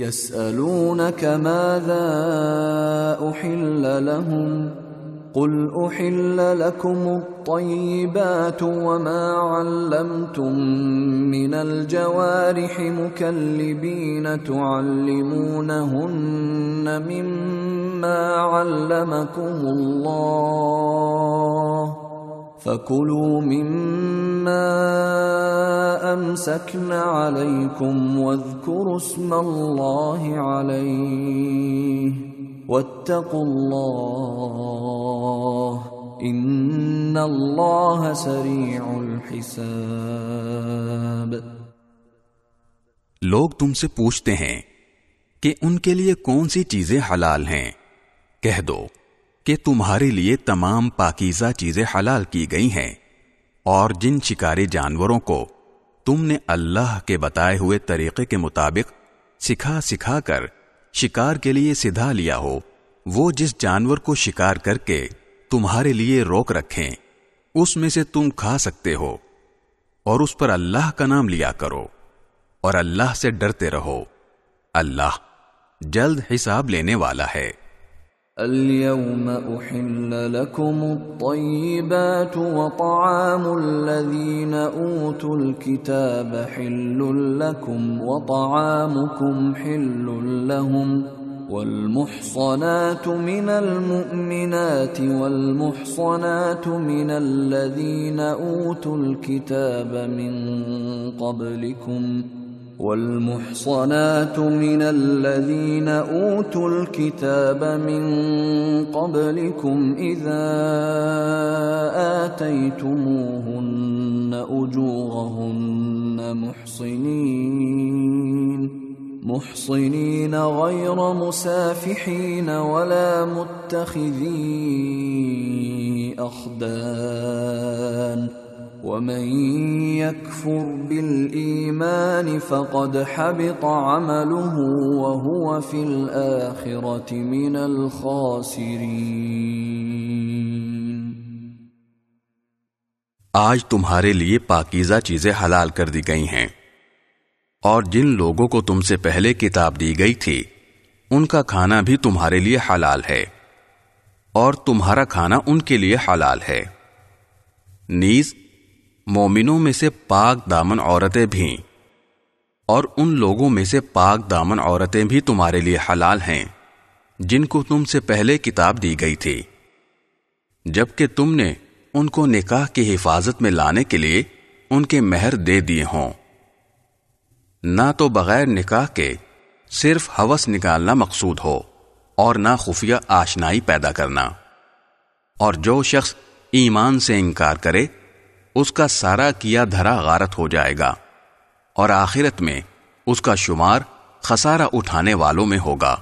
يسألونك ماذا أحل لهم قل أحل لكم الطيبات وما علمتم من الجوارح مكلبين تعلمونهن مما علمكم الله فكلوا مما امسكن عليكم واذكروا اسم الله عليه واتقوا الله ان الله سريع الحساب لوگ تم سے پوچھتے ہیں کہ ان کے لیے کون سی چیزیں حلال ہیں؟ کہہ دو کہ تمہارے لیے تمام پاکیزہ چیزیں حلال کی گئی ہیں اور جن شکاری جانوروں کو تم نے اللہ کے بتائے ہوئے طریقے کے مطابق سکھا سکھا کر شکار کے لیے سدھا لیا ہو۔ وہ جس جانور کو شکار کر کے تمہارے لیے روک رکھیں، اس میں سے تم کھا سکتے ہو۔ اور اس پر اللہ کا نام لیا کرو۔ اور اللہ سے ڈرتے رہو۔ اللہ جلد حساب لینے والا ہے۔ اليوم أحل لكم الطيبات وطعام الذين أوتوا الكتاب حل لكم وطعامكم حل لهم والمحصنات من المؤمنات والمحصنات من الذين أوتوا الكتاب من قبلكم والمحصنات من الذين أوتوا الكتاب من قبلكم إذا آتيتموهن أجورهن محصنين محصنين غير مسافحين ولا متخذي أخدان. ومن يكفر بالإيمان فقد حبط عمله وهو في الآخرة من الخاسرين۔ آج تمہارے لیے پاکیزہ چیزیں حلال کر دی گئی ہیں۔ اور جن لوگوں کو تم سے پہلے کتاب دی گئی تھی، ان کا کھانا بھی تمہارے لیے حلال ہے۔ اور تمہارا کھانا ان کے لیے حلال ہے۔ نیز مومنوں میں سے پاک دامن عورتیں بھی اور ان لوگوں میں سے پاک دامن عورتیں بھی تمہارے لیے حلال ہیں، جن کو تم سے پہلے کتاب دی گئی تھی۔ جبکہ تم نے ان کو نکاح کی حفاظت میں لانے کے لیے ان کے مہر دے دیے ہوں۔ نہ تو بغیر نکاح کے صرف حوث نکالنا مقصود ہو اور نہ خفیہ آشنائی پیدا کرنا۔ اور جو شخص ایمان سے انکار کرے اس کا سارا کیا دھرا غارت ہو جائے گا، اور آخرت میں اس کا شمار خسارہ اٹھانے والوں میں ہوگا۔